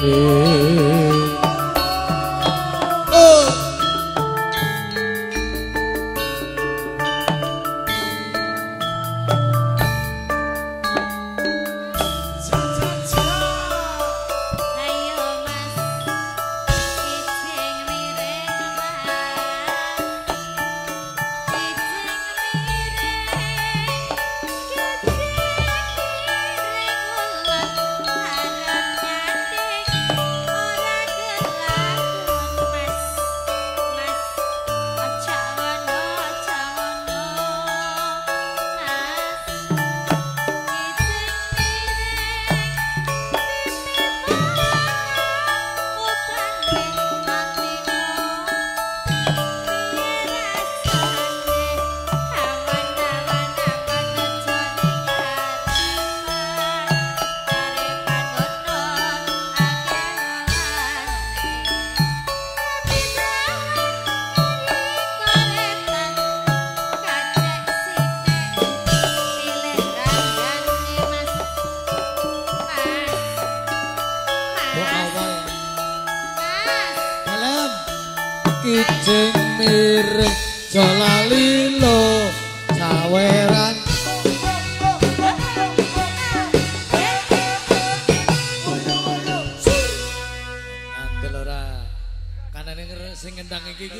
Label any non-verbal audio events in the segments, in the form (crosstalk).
Hare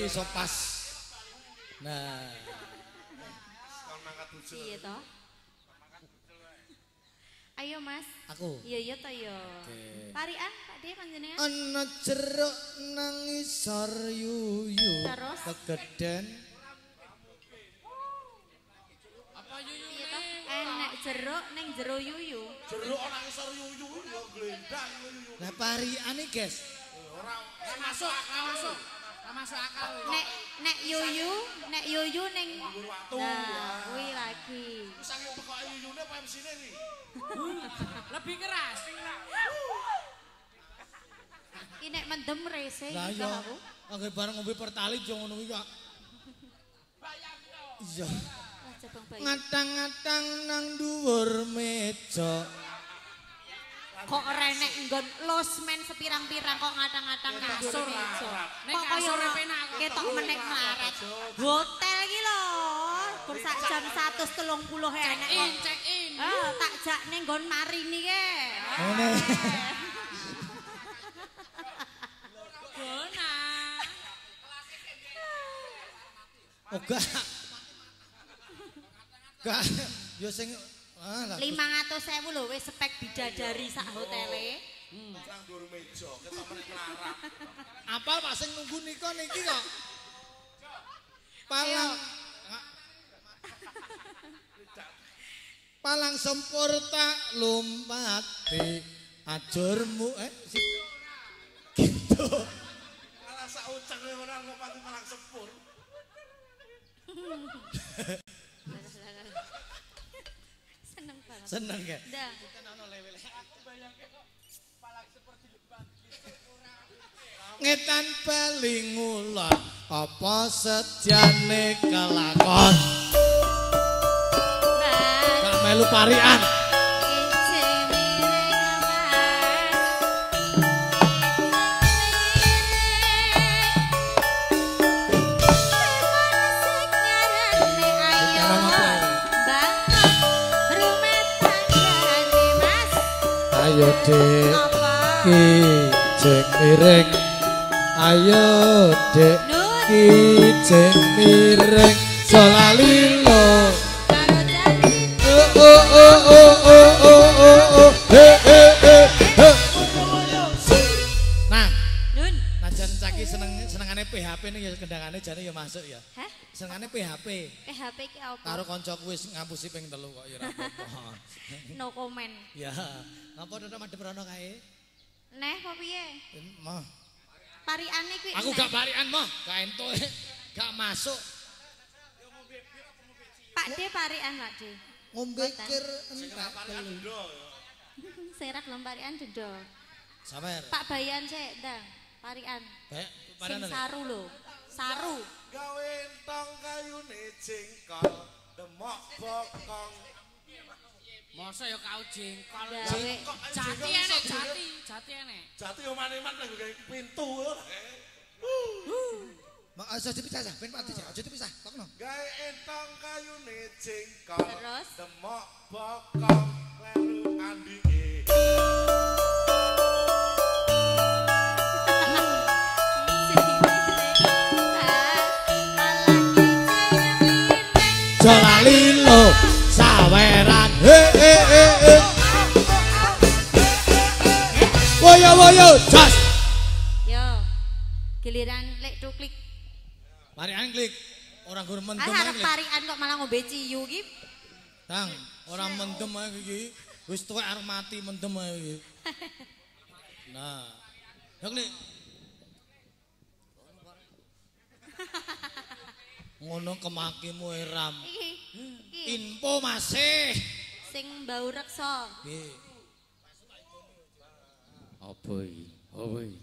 iki iki iso pas nah Iya toh? Ayo Mas. aku Iya iya toh yo. Oke. Tarian Pak De panjenengan. ana jeruk nang isor yuyu Terus? kegeden Iya toh? Enek jeruk ning jero yuyu. Jeruk orang isor yuyu ya glendang yuyu. lah pariane guys Masuk, masuk. Masuk akal. Nek nek yuyu, nek yuyu ning Nah, kuwi lagi. Saking pokoke yuyune apa MC-ne iki? (laughs) Lebih keras. Ki nek mendem rese lah iki yo aku. anggere bareng ngombe pertalite yo ngono kuwi kok iya ngatang-ngatang nang dhuwur meja Kok renek nggon losmen sepirang-pirang kok ngatang-ngatang kasur. Nek Kok kaya ketok menek melarat. Hotel iki lho. Gur sak jam 130 enek In, kok. check in. Ah, tak jak ning nggon marini ke. ngene Bona. oh gak gak yo sing ah lah 500.000 lho wis spek bidadari sak hotele. Nang dhuwur meja, ketok meneh melarat. apa Pak sing nunggu nika niki kok palang (laughs) palang sempur tak lumpati ajurmu eh si gitu Malah sak uceng ora ngopati malang sepur. (laughs) seneng banget. Seneng gak? Ya. Ngetan paling ngulon Apa sejane kelakon Mbak Kak Melu Parian ayo dek ki cek ayo dek ki cek mireng. Selalu kendangane jane ya masuk ya Hah? senengane PHP PHP ki apa? karo kancaku wis ngapusi ping telu kok ya ora apa-apa (laughs) No comment. ya ngapa dada madhep rono kae Neh apa piye? mah Pariane kuwi aku gak barikan mah gak entuk gak masuk Pak De parian Pak De. ngombe kir entek Serak lem parian dedo. (laughs) sabar Pak Bayan sik ndang. Parian. baik Sing padahal saru lho. Saru. Gawe entong kayune jengkol, demok bokong. Masa ya kau jengkol. Gawe Jati enek, jati. Jati enek. Jati oman-oman lagi kayak pintu. Mak aja dipisah, Jah. ben pati aja dipisah. Tokno. Gawe entong kayune jengkol. Terus? Demok bokong kleru andike. Jolalilo saweran. He he he he. Woyo woyo jas. Yo. Giliran lek tuklik. Mari angklik. Orang gur mendem Ah arep angklik. tarikan kok malah ngombe ciyu ki. Tang, orang mendem ae iki. Wis tuwek arep mati mendem ae iki. (laughs) Nah. Ya klik. (laughs) Ngono kemakimu eram. Info masih. sing bau reksa. Nggih. Apa iki? Apa iki?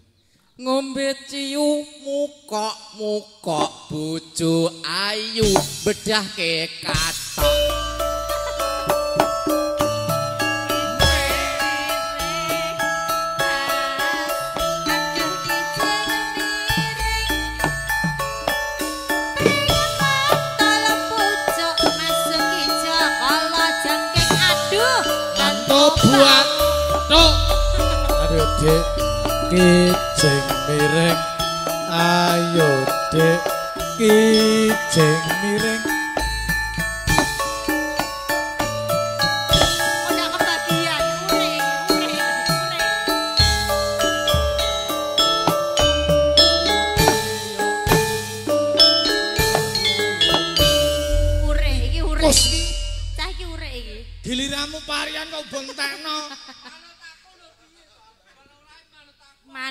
Ngombe ciu mukok-mukok bojo ayu bedahke katok. Buat tok. Aduh, Dek. Kijeng miring. Ayo, Dek. Kijeng miring.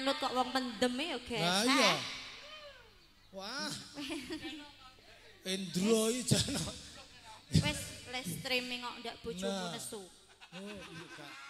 Manut kok wong pendem ya, Guys. Lah iya. Wah. Endro iki jano. Wes les streaming kok ndak bojomu nesu. Oh, iya, Kak.